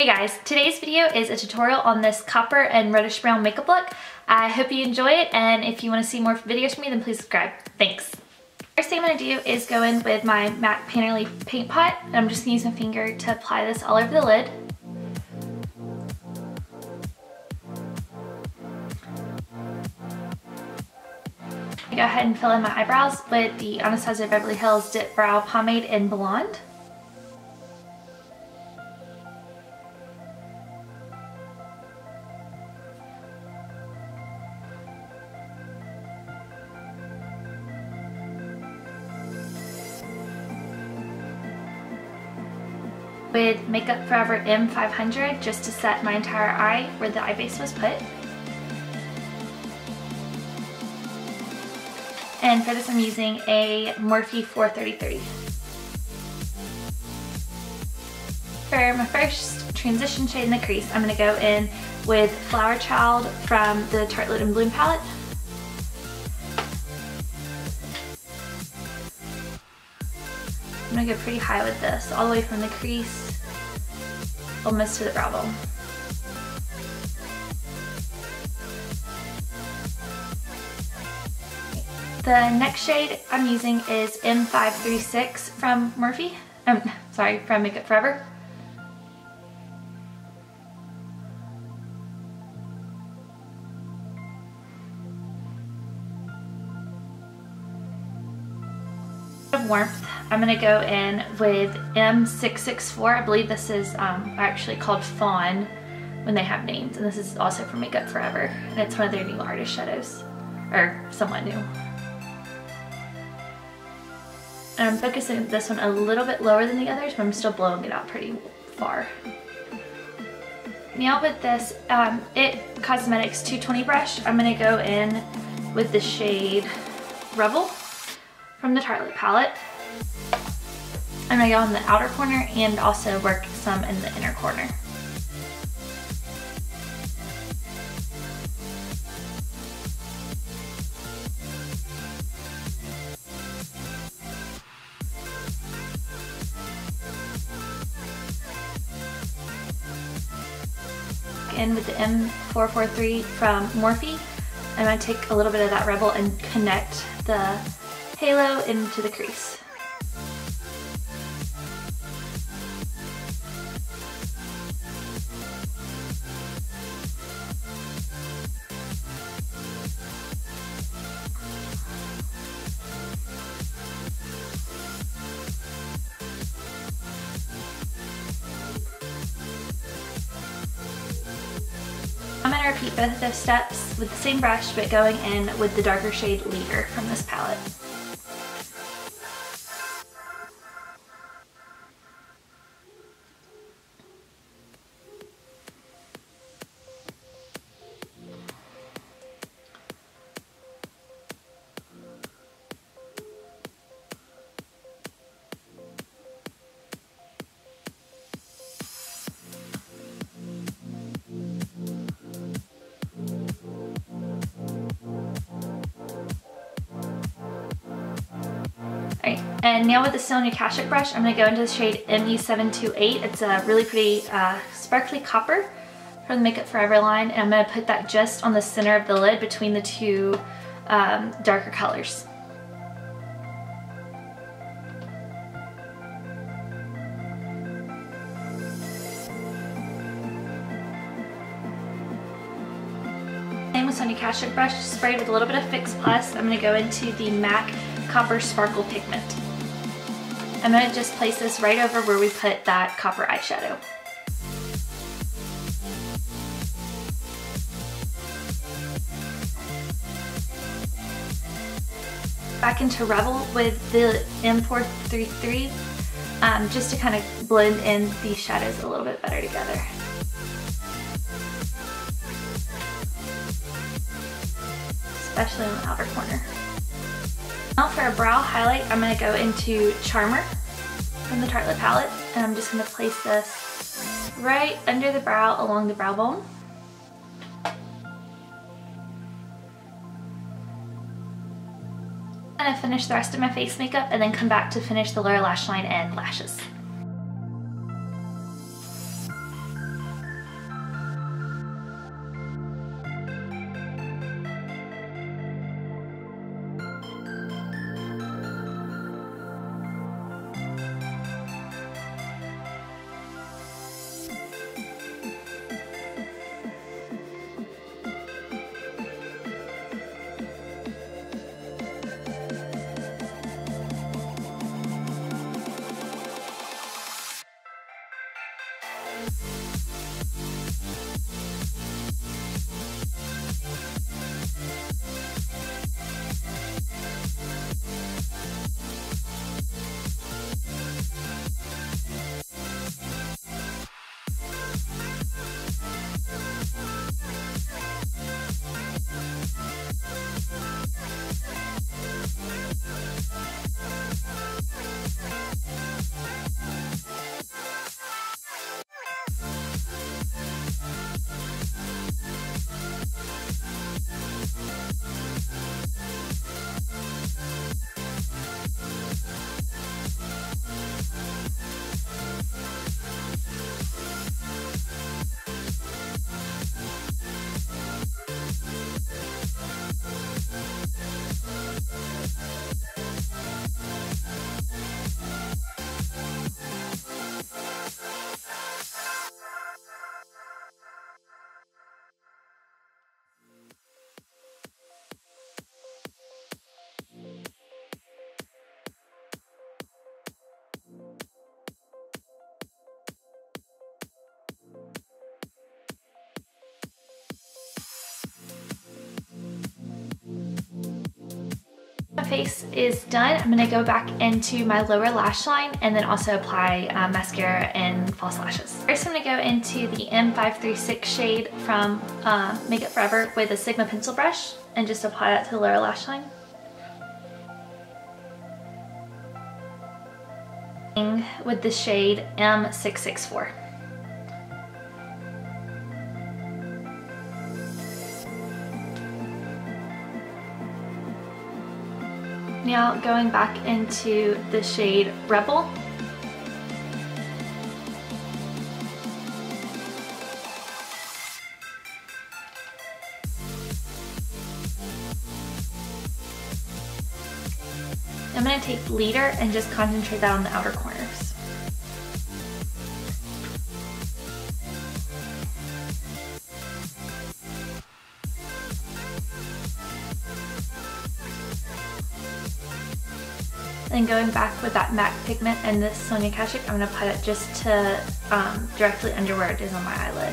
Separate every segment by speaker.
Speaker 1: Hey guys, today's video is a tutorial on this copper and reddish brown makeup look. I hope you enjoy it and if you want to see more videos from me then please subscribe. Thanks. First thing I'm going to do is go in with my MAC Painterly paint pot. And I'm just going to use my finger to apply this all over the lid. I go ahead and fill in my eyebrows with the Anastasia Beverly Hills Dip Brow Pomade in Blonde. With Makeup Forever M500 just to set my entire eye where the eye base was put. And for this I'm using a Morphe 43030. For my first transition shade in the crease, I'm going to go in with Flower Child from the Tartelette in Bloom palette. I'm gonna go pretty high with this, all the way from the crease, almost to the brow bone. The next shade I'm using is M536 from Morphe, um, sorry, from Makeup Forever. warmth, I'm gonna go in with M664. I believe this is um, actually called Fawn when they have names. And this is also from Makeup Forever. And it's one of their new artist shadows, or somewhat new. And I'm focusing this one a little bit lower than the others, but I'm still blowing it out pretty far. Now with this um, IT Cosmetics 220 brush, I'm gonna go in with the shade Rebel from the Tartelette palette. I'm gonna go on the outer corner and also work some in the inner corner. in with the M443 from Morphe. I'm going to take a little bit of that Rebel and connect the halo into the crease. I'm going to repeat both of those steps with the same brush but going in with the darker shade Leader from this palette. And now with the Sonia Kashuk brush, I'm going to go into the shade ME728. It's a really pretty uh, sparkly copper from the Makeup Forever line. And I'm going to put that just on the center of the lid between the two um, darker colors. Same with Sonia Kashuk brush, sprayed with a little bit of Fix Plus. I'm going to go into the MAC Copper Sparkle Pigment. I'm to just place this right over where we put that copper eyeshadow. Back into Rebel with the M433 um, just to kind of blend in these shadows a little bit better together. Especially in the outer corner. Now for a brow highlight, I'm going to go into Charmer from the Tartelette palette, and I'm just going to place this right under the brow along the brow bone. And I'm going to finish the rest of my face makeup and then come back to finish the lower lash line and lashes. Face is done, I'm gonna go back into my lower lash line and then also apply uh, mascara and false lashes. First I'm gonna go into the M536 shade from uh, Makeup Forever with a Sigma pencil brush and just apply that to the lower lash line. With the shade M664. Now going back into the shade Rebel. I'm going to take Leader and just concentrate that on the outer corners. Then going back with that MAC pigment and this Sonia Kashuk, I'm going to apply it just to um, directly under where it is on my eyelid.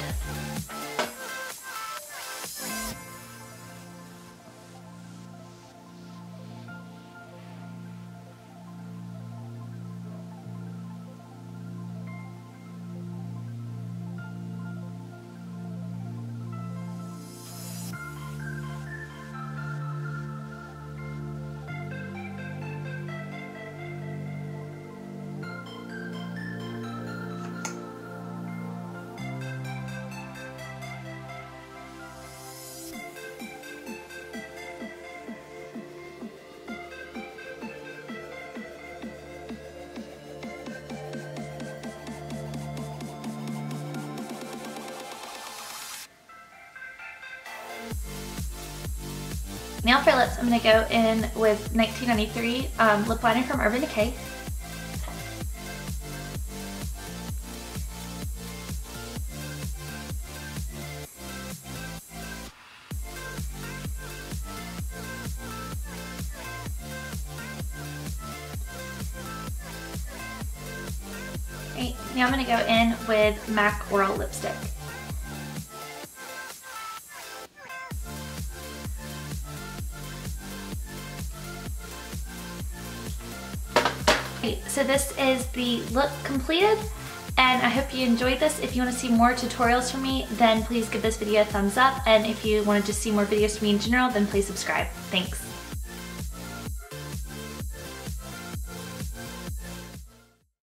Speaker 1: Now for lips, I'm going to go in with 1993 um, lip liner from Urban Decay. Right, now I'm going to go in with MAC Whirl Lipstick. Okay, so this is the look completed and I hope you enjoyed this. If you want to see more tutorials from me, then please give this video a thumbs up. And if you want to just see more videos from me in general, then please subscribe. Thanks.